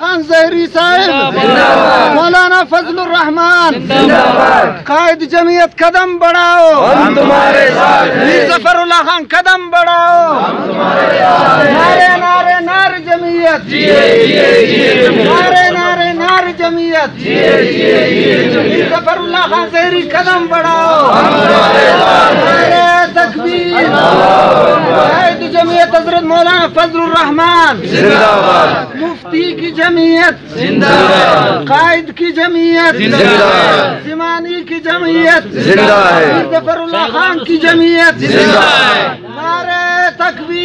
خان زہری صاحب مولانا فضل الرحمان قائد جمعیت قدم بڑھاؤ۔ ہم تمہارے ساتھ میر ظفر اللہ خان قدم بڑھاؤ۔ نعرے نعرے نعرے جمعیت۔ نعرے نعرے نعرے جمعیت۔ ظفر اللہ خان زہری قدم بڑھاؤ۔ مولانا فضل الرحمان زندہ باد مفتی کی جمعیت. زندہ باد قائد کی جمعیت. زندہ زمانی کی جمعیت. زندہ ظفر اللہ خان کی جمعیت زندہ ہے. نعرے تکبیر.